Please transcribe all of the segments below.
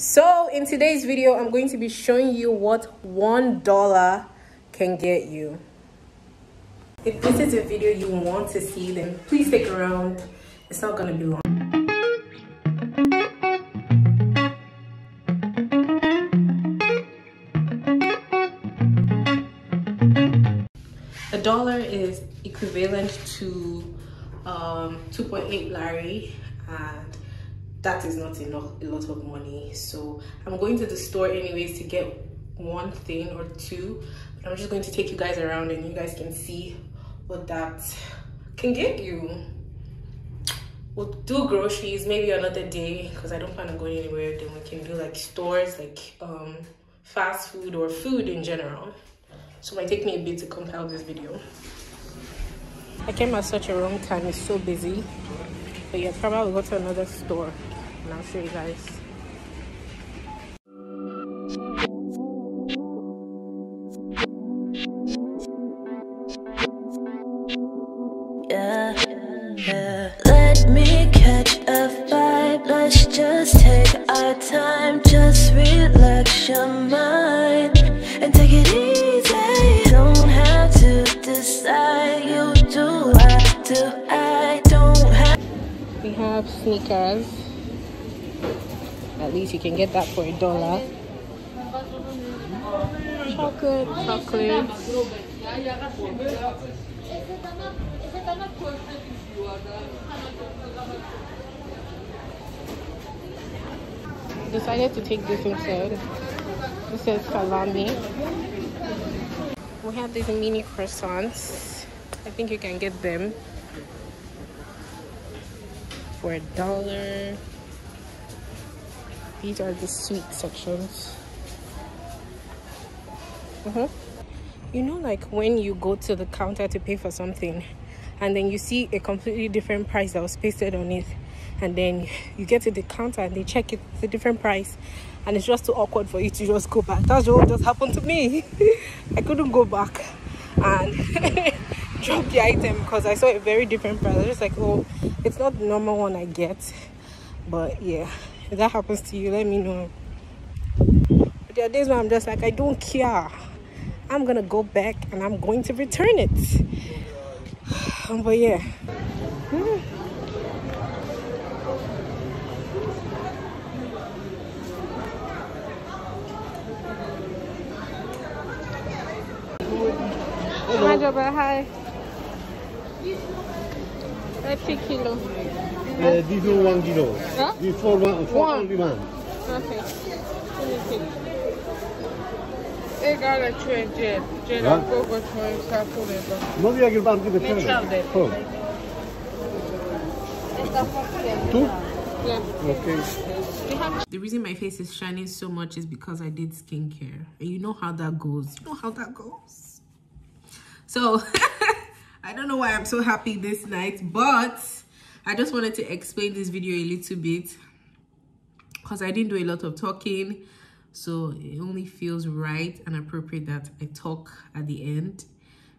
So in today's video, I'm going to be showing you what one dollar can get you. If this is a video you want to see, then please stick around. It's not going to be long. A dollar is equivalent to um, 2.8 lari and that is not enough a lot of money. So i'm going to the store anyways to get one thing or two but i'm just going to take you guys around and you guys can see what that can get you. We'll do groceries maybe another day because i don't plan on going anywhere. Then we can do like stores like um fast food or food in general. So it might take me a bit to compile this video. I came at such a wrong time. It's so busy. But yeah probably we'll go to another store and I'll show you guys. Yeah, yeah. Let me catch a vibe. Let's just take our time. Just relax your mind and take it easy. Don't have to decide. You do, I do, I don't have. We have sneakers. At least you can get that for a dollar. Chocolate, chocolate. Decided to take this instead. This says salami. We have these mini croissants. I think you can get them for a dollar. These are the sweet sections. -huh. You know, like when you go to the counter to pay for something and then you see a completely different price that was pasted on it, and then you get to the counter and they check it, it's a different price, and it's just too awkward for you to just go back. That's what just happened to me. I couldn't go back and drop the item because I saw a very different price. I was just like, oh, it's not the normal one I get, but yeah if that happens to you let me know but there are days where i'm just like i don't care i'm gonna go back and i'm going to return it but yeah hmm. Hi, Jabba. Hi. 30 kilo. Uh, this one one kilo. Huh? This for one for One. only one. Okay. Let me see. Egale c'è c'è la poco c'è il capo dentro. Non dia che il banco per Ne ciao te. detto. Oh, tu? Yeah. Okay. The reason my face is shining so much is because I did skincare. And you know how that goes. You know how that goes. So, I don't know why I'm so happy this night, but I just wanted to explain this video a little bit because I didn't do a lot of talking. So, it only feels right and appropriate that I talk at the end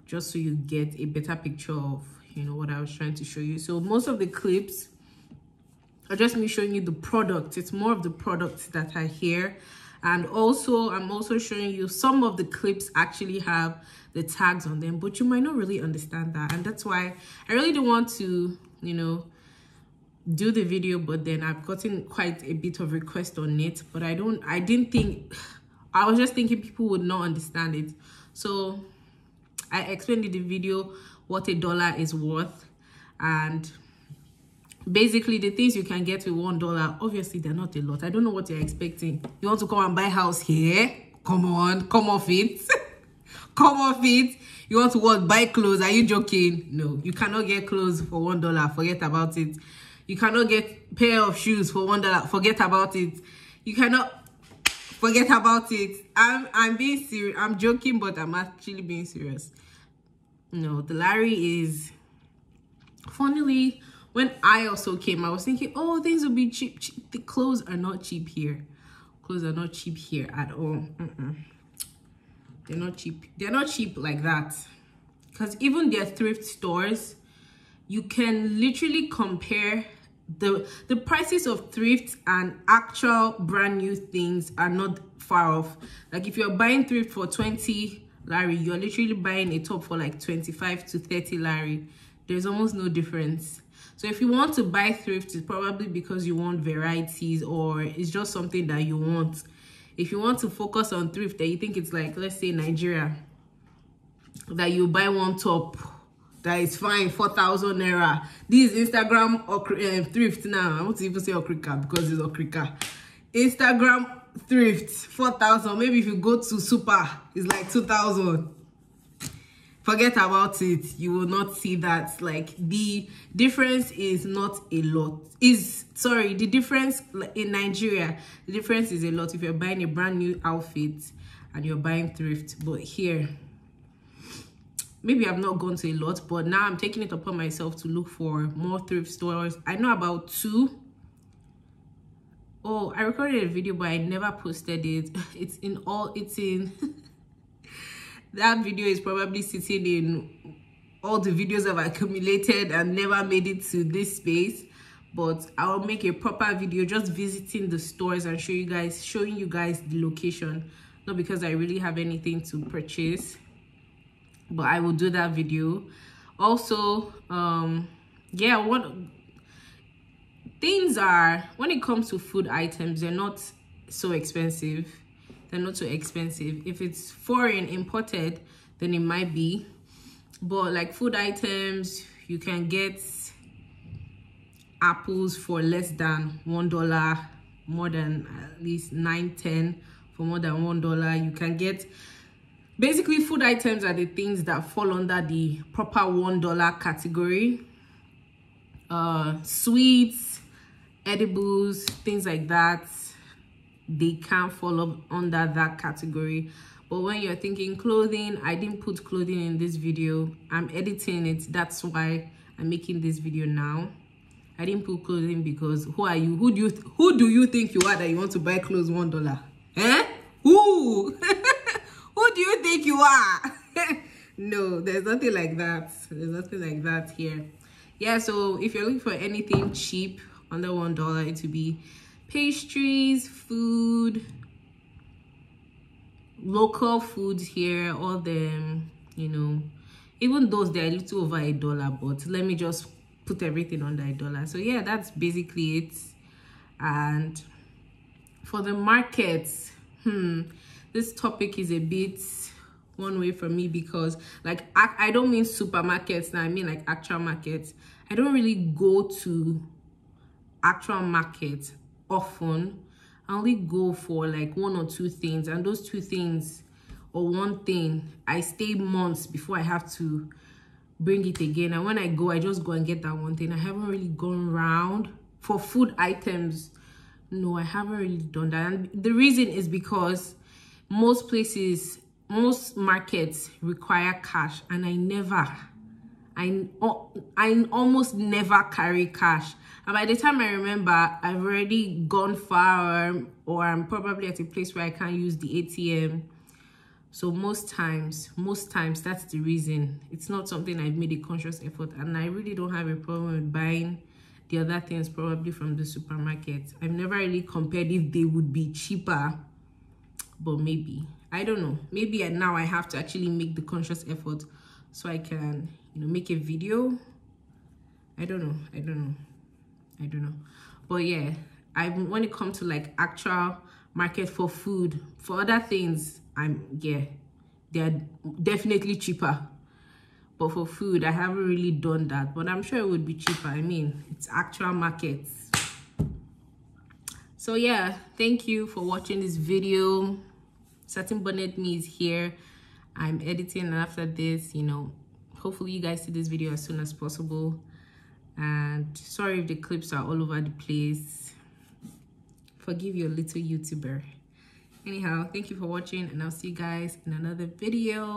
just so you get a better picture of, you know, what I was trying to show you. So, most of the clips or just me showing you the product it's more of the products that are here and also i'm also showing you some of the clips actually have the tags on them but you might not really understand that and that's why i really don't want to you know do the video but then i've gotten quite a bit of request on it but i don't i didn't think i was just thinking people would not understand it. So i explained in the video what a dollar is worth and basically the things you can get with one dollar obviously they're not a lot. I don't know what you're expecting. You want to come and buy house here? Come on come off it. Come off it. You want to what buy clothes? Are you joking? No you cannot get clothes for one dollar. Forget about it you cannot get pair of shoes for one dollar. Forget about it. You cannot forget about it. I'm i'm being serious i'm joking but i'm actually being serious. No the lari is funnily when i also came i was thinking oh things will be cheap, cheap. the clothes are not cheap here. Clothes are not cheap here at all. Mm -mm. they're not cheap they're not cheap like that. Because even their thrift stores you can literally compare the the prices of thrift and actual brand new things are not far off. Like if you're buying thrift for 20 lari you're literally buying a top for like 25 to 30 lari. There's almost no difference. So if you want to buy thrift it's probably because you want varieties or it's just something that you want. If you want to focus on thrift that you think it's like let's say nigeria that you buy one top that is fine 4000 naira. This is instagram um, thrift now. I want to even say okrika because it's okrika. Instagram thrift 4000 maybe if you go to super it's like 2000 forget about it. You will not see that. Like the difference is not a lot. Is sorry the difference in nigeria the difference is a lot if you're buying a brand new outfit and you're buying thrift. But here maybe I've not gone to a lot, but now I'm taking it upon myself to look for more thrift stores. I know about two. Oh, I recorded a video, but I never posted it. It's in all, it's in, that video is probably sitting in all the videos I've accumulated and never made it to this space. But I'll make a proper video just visiting the stores and show you guys, showing you guys the location. Not because I really have anything to purchase but i will do that video. Also um yeah what things are when it comes to food items they're not so expensive. They're not so expensive. If it's foreign imported then it might be. But like food items you can get apples for less than one dollar more than at least nine ten for more than one dollar. You can get basically food items are the things that fall under the proper one dollar category. Uh sweets edibles things like that they can't fall up under that category. But when you're thinking clothing i didn't put clothing in this video. I'm editing it. That's why i'm making this video now. I didn't put clothing because who are you? Who do you who do you think you are that you want to buy clothes one dollar? Eh? Who you are. No there's nothing like that. There's nothing like that here. Yeah so if you're looking for anything cheap under one dollar it would be pastries food local foods here all them you know. Even those they're a little over a dollar but let me just put everything under a dollar. So yeah that's basically it. And for the markets hmm this topic is a bit one way for me because like I, I don't mean supermarkets now i mean like actual markets. I don't really go to actual markets often. I only go for like one or two things and those two things or one thing i stay months before i have to bring it again. And when i go i just go and get that one thing. I haven't really gone around for food items. No i haven't really done that. And the reason is because most places most markets require cash and i never i i almost never carry cash. And by the time i remember i've already gone far or, or i'm probably at a place where i can't use the atm so most times most times that's the reason. It's not something i've made a conscious effort and i really don't have a problem with buying the other things probably from the supermarket. I've never really compared if they would be cheaper but maybe i don't know. Maybe now i have to actually make the conscious effort so i can you know make a video. I don't know. I don't know. I don't know. But yeah i when it comes to like actual market for food for other things i'm yeah they're definitely cheaper. But for food i haven't really done that. But i'm sure it would be cheaper. I mean it's actual markets. So yeah thank you for watching this video satin bonnet me is here. I'm editing and after this you know. Hopefully you guys see this video as soon as possible. And sorry if the clips are all over the place. Forgive your little youtuber. Anyhow thank you for watching and i'll see you guys in another video